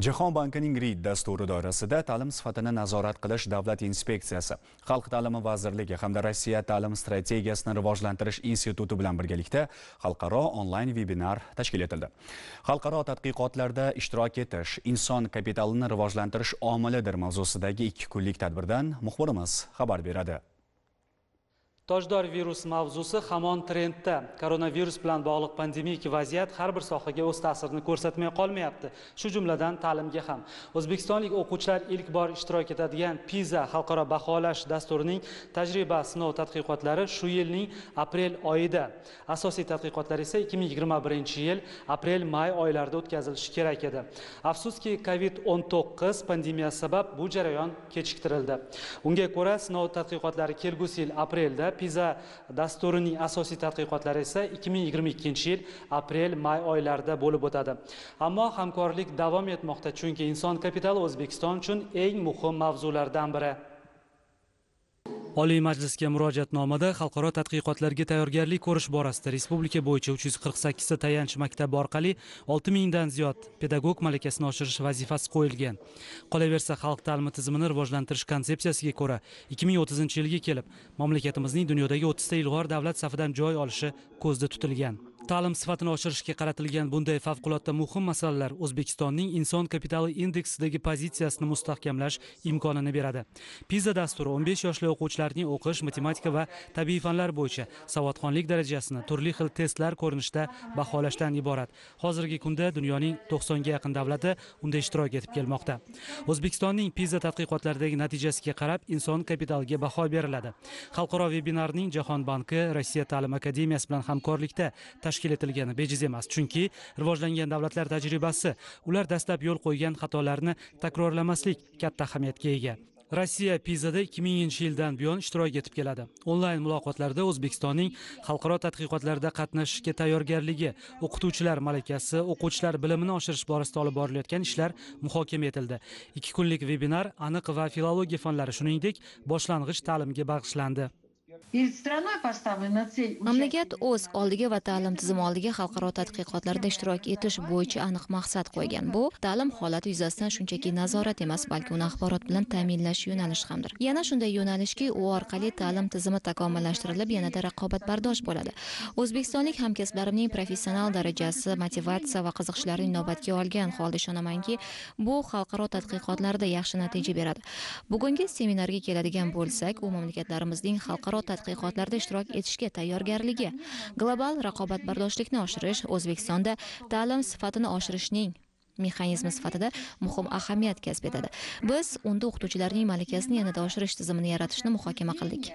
jahon bankining rid dasturi doirasida ta'lim sifatini nazorat qilish davlat inspeksiyasi xalq ta'limi vazirligi hamda rossiya ta'lim strategiyasini rivojlantirish instituti bilan birgalikda xalqaro onlayn vebinar tashkil etildi. Xalqaro tadqiqotlarda ishtirok etish inson kapitalini rivojlantirish omilidir mavzusidagi ikki kunlik tadbirdan muxbirimiz xabar beradi. Tojdor virus mavzusi hamon trendda. Koronavirus bilan bog'liq pandemik vaziyat har bir sohaga o'z ta'sirini ko'rsatmay qolmayapti shu jumladan ta'limga ham. O'zbekistonlik o'quvchilar ilk bor ishtirok etadigan piza xalqaro baholash dasturining tajriba sinov tadqiqotlari shu yilning aprel oyida. Asosiy tadqiqotlar esa 2021 yil aprel may oylarida o'tkazilishi kerak edi. Afsuski covid 19 pandemiyasi sabab bu jarayon kechiktirildi. Unga ko'ra sinov tadqiqotlari kelgusi yil aprelda piza dasturining asosiy tadqiqotlari esa 2022 yil aprel may oylarida bo'lib o'tadi. Ammo hamkorlik davom etmoqda chunki inson kapitali o'zbekiston uchun eng muhim mavzulardan biri. Oliy Majlisga murojaatnomada xalqaro tadqiqotlarga tayyorgarlik ko'rish borasida respublika bo'yicha 348 ta tayanch maktabi orqali 6000 dan ziyod pedagog malakasini oshirish vazifasi qo'yilgan. Qolaversa, xalq ta'limi tizimini rivojlantirish konsepsiyasiga ko'ra 2030 yilga kelib mamlakatimizning dunyodagi 30 ta ilg'or davlat safidan joy olishi ko'zda tutilgan. Ta'lim sifatini oshirishga qaratilgan bunday favqulodda muhim masalalar o'zbekistonning inson kapitali indeksidagi pozitsiyasini mustahkamlash imkonini beradi. Piza dasturi 15 yoshli o'quvchilarning o'qish matematika va tabiiy fanlar bo'yicha savodxonlik darajasini turli xil testlar ko'rinishida baholashdan iborat. Hozirgi kunda dunyoning 90 ga yaqin davlati unda ishtirok etib kelmoqda. O'zbekistonning piza tadqiqotlaridagi natijasiga qarab inson kapitaliga baho beriladi. Xalqaro vebinarning jahon banki rossiya ta'lim akademiyasi bilan hamkorlikda tashkil etilgani bejiz emas chunki rivojlangan davlatlar tajribasi ular dastlab yo'l qo'ygan xatolarni takrorlamaslik katta ahamiyatga ega. Rossiya pizada 2000 yildan buyon ishtirok etib keladi. Onlayn muloqotlarda o'zbekistonning xalqaro tadqiqotlarda qatnashishga tayyorgarligi o'qituvchilar malakasi o'quvchilar bilimini oshirish borasida olib borilayotgan ishlar muhokama etildi. Ikki kunlik vebinar aniq va filologiya fanlari shuningdek boshlang'ich ta'limga bag'ishlandi. Mamlakat o'z oldiga va ta'lim tizimi oldiga xalqaro tadqiqotlarda ishtirok etish bo'yicha aniq maqsad qo'ygan bu ta'lim holati yuzasidan shunchaki nazorat emas balki uni axborot bilan ta'minlash yo'nalishi hamdir yana shunday yo'nalishki u orqali ta'lim tizimi takomillashtirilib yanada raqobatbardosh bo'ladi o'zbekistonlik hamkasblarimning professional darajasi motivatsiya va qiziqishlarini inobatga olgan holda ishonamanki bu xalqaro tadqiqotlarda yaxshi natija beradi. Bugungi seminarga keladigan bo'lsak u mamlakatlarimizning xalqaro tadqiqotlarda ishtirok etishga tayyorgarligi. Global raqobatbardoshlikni oshirish o'zbekistonda ta'lim sifatini oshirishning mexanizmi sifatida muhim ahamiyat kasb etadi. Biz unda o'qituvchilarning malakasini yanada oshirish tizimini yaratishni muhokama qildik.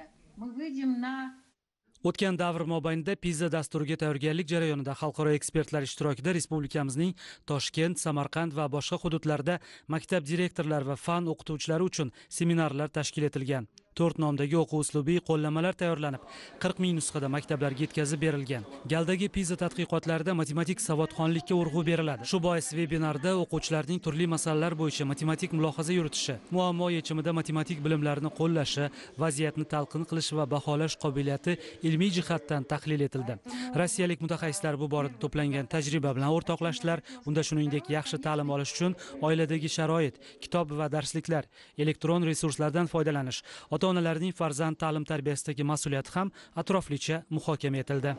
O'tgan davr mobaynida piza dasturiga tayyorgarlik jarayonida xalqaro ekspertlar ishtirokida respublikamizning toshkent samarqand va boshqa hududlarda maktab direktorlari va fan o'qituvchilari uchun seminarlar tashkil etilgan. To'rt nomdagi o'quv uslubiy qo'llanmalar tayyorlanib qirq ming nusxada maktablarga yetkazib berilgan. Galdagi piza tadqiqotlarida matematik savodxonlikka urg'u beriladi. Shu bois vebinarda o'quvchilarning turli masalalar bo'yicha matematik mulohaza yuritishi muammo yechimida matematik bilimlarni qo'llashi vaziyatni talqin qilish va baholash qobiliyati ilmiy jihatdan tahlil etildi. Rossiyalik mutaxassislar bu borada to'plangan tajriba bilan o'rtoqlashdilar. Unda shuningdek yaxshi ta'lim olish uchun oiladagi sharoit kitob va darsliklar elektron resurslardan foydalanish ota onalarning farzand ta'lim tarbiyasidagi mas'uliyati ham atroflicha muhokama etildi.